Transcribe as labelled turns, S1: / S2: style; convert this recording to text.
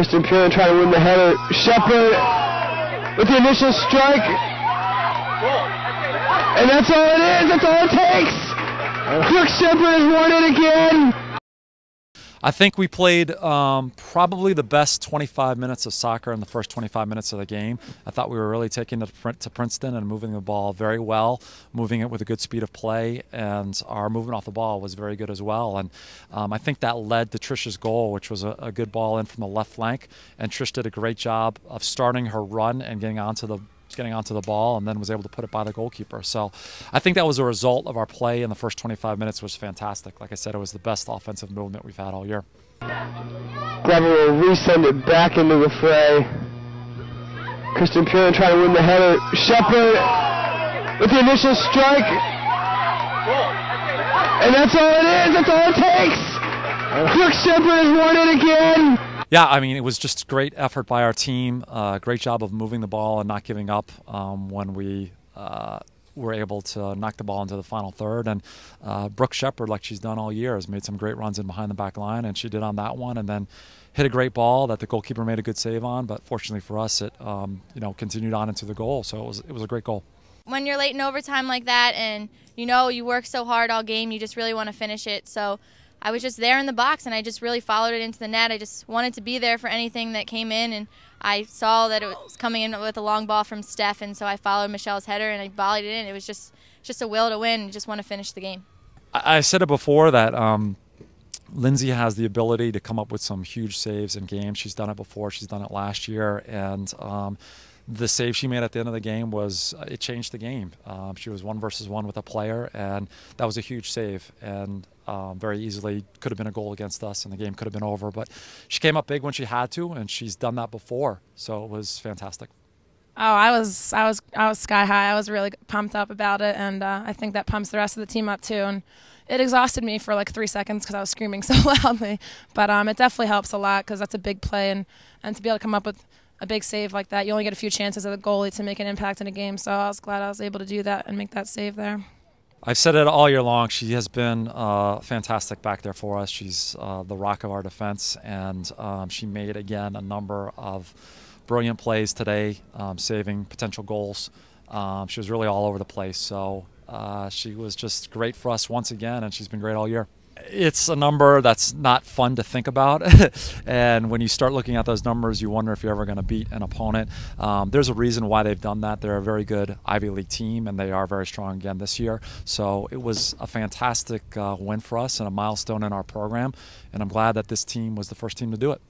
S1: Christian Purin trying to win the header. Sheppard with the initial strike. And that's all it is. That's all it takes. Brooke Sheppard has won it again.
S2: I think we played um, probably the best 25 minutes of soccer in the first 25 minutes of the game. I thought we were really taking it to Princeton and moving the ball very well, moving it with a good speed of play, and our movement off the ball was very good as well. And um, I think that led to Trisha's goal, which was a, a good ball in from the left flank. And Trish did a great job of starting her run and getting onto the getting onto the ball and then was able to put it by the goalkeeper. So I think that was a result of our play in the first 25 minutes was fantastic. Like I said, it was the best offensive movement we've had all year.
S1: Glover will resend it back into the fray. Christian Purin trying to win the header. Sheppard with the initial strike. And that's all it is. That's all it takes. Brooke Sheppard has won it again.
S2: Yeah, I mean, it was just great effort by our team. Uh, great job of moving the ball and not giving up um, when we uh, were able to knock the ball into the final third. And uh, Brooke Sheppard, like she's done all year, has made some great runs in behind the back line, and she did on that one. And then hit a great ball that the goalkeeper made a good save on. But fortunately for us, it um, you know continued on into the goal. So it was it was a great goal.
S3: When you're late in overtime like that, and you know you work so hard all game, you just really want to finish it. So I was just there in the box and I just really followed it into the net. I just wanted to be there for anything that came in and I saw that it was coming in with a long ball from Steph and so I followed Michelle's header and I volleyed it in. It was just just a will to win and just want to finish the game.
S2: I said it before that um, Lindsey has the ability to come up with some huge saves in games. She's done it before. She's done it last year and um, the save she made at the end of the game was uh, it changed the game. Um, she was one versus one with a player, and that was a huge save, and um, very easily could have been a goal against us, and the game could have been over. But she came up big when she had to, and she's done that before, so it was fantastic.
S4: Oh, I was, I was, I was sky high. I was really pumped up about it, and uh, I think that pumps the rest of the team up too. And it exhausted me for like three seconds because I was screaming so loudly, but um, it definitely helps a lot because that's a big play, and and to be able to come up with a big save like that. You only get a few chances as a goalie to make an impact in a game, so I was glad I was able to do that and make that save there.
S2: I've said it all year long. She has been uh, fantastic back there for us. She's uh, the rock of our defense, and um, she made again a number of brilliant plays today, um, saving potential goals. Um, she was really all over the place. So uh, she was just great for us once again, and she's been great all year it's a number that's not fun to think about. and when you start looking at those numbers, you wonder if you're ever going to beat an opponent. Um, there's a reason why they've done that. They're a very good Ivy League team, and they are very strong again this year. So it was a fantastic uh, win for us and a milestone in our program. And I'm glad that this team was the first team to do it.